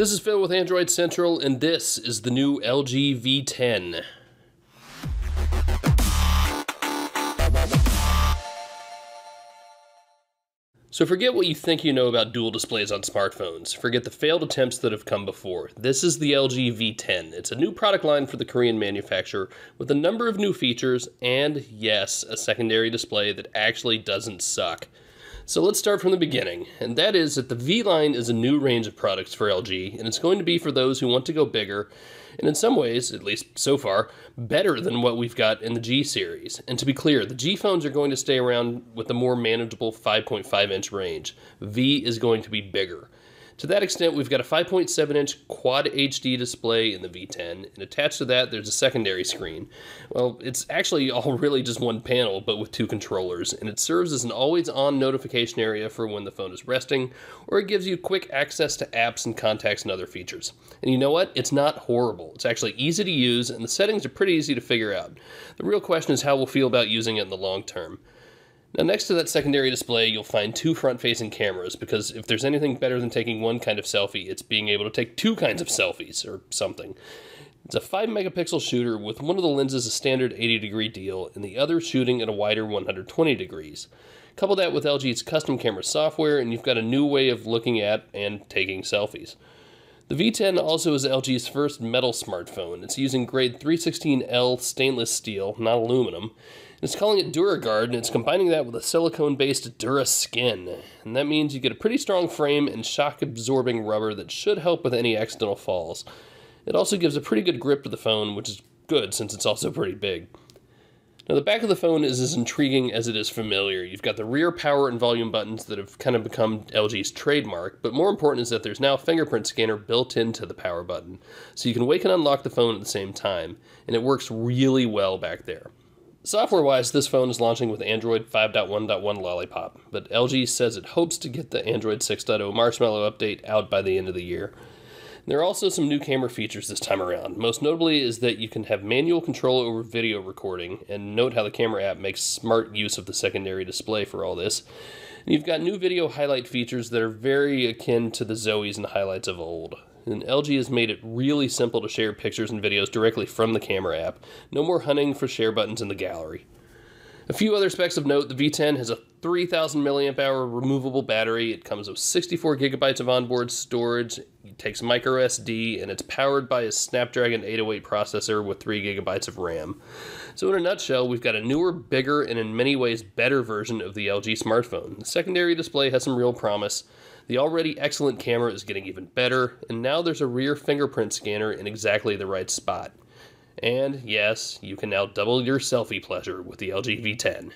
This is Phil with Android Central, and this is the new LG V10. So forget what you think you know about dual displays on smartphones. Forget the failed attempts that have come before. This is the LG V10. It's a new product line for the Korean manufacturer with a number of new features and, yes, a secondary display that actually doesn't suck. So let's start from the beginning, and that is that the V line is a new range of products for LG, and it's going to be for those who want to go bigger, and in some ways, at least so far, better than what we've got in the G series. And to be clear, the G phones are going to stay around with the more manageable 5.5 inch range. V is going to be bigger. To that extent, we've got a 5.7 inch quad HD display in the V10, and attached to that, there's a secondary screen. Well, it's actually all really just one panel, but with two controllers, and it serves as an always on notification area for when the phone is resting, or it gives you quick access to apps and contacts and other features. And you know what? It's not horrible. It's actually easy to use, and the settings are pretty easy to figure out. The real question is how we'll feel about using it in the long term. Now next to that secondary display, you'll find two front-facing cameras, because if there's anything better than taking one kind of selfie, it's being able to take two kinds of selfies, or something. It's a 5 megapixel shooter with one of the lenses a standard 80 degree deal and the other shooting at a wider 120 degrees. Couple that with LG's custom camera software and you've got a new way of looking at and taking selfies. The V10 also is LG's first metal smartphone. It's using grade 316L stainless steel, not aluminum, it's calling it DuraGuard, and it's combining that with a silicone-based DuraSkin. And that means you get a pretty strong frame and shock-absorbing rubber that should help with any accidental falls. It also gives a pretty good grip to the phone, which is good since it's also pretty big. Now the back of the phone is as intriguing as it is familiar. You've got the rear power and volume buttons that have kind of become LG's trademark, but more important is that there's now a fingerprint scanner built into the power button. So you can wake and unlock the phone at the same time, and it works really well back there. Software wise, this phone is launching with Android 5.1.1 Lollipop, but LG says it hopes to get the Android 6.0 Marshmallow update out by the end of the year. There are also some new camera features this time around. Most notably is that you can have manual control over video recording, and note how the camera app makes smart use of the secondary display for all this. And you've got new video highlight features that are very akin to the Zoes and highlights of old and LG has made it really simple to share pictures and videos directly from the camera app. No more hunting for share buttons in the gallery. A few other specs of note, the V10 has a 3000 mAh removable battery. It comes with 64 gigabytes of onboard storage. It takes micro SD and it's powered by a Snapdragon 808 processor with 3 gigabytes of RAM. So in a nutshell, we've got a newer, bigger, and in many ways better version of the LG smartphone. The secondary display has some real promise. The already excellent camera is getting even better, and now there's a rear fingerprint scanner in exactly the right spot. And yes, you can now double your selfie pleasure with the LG V10.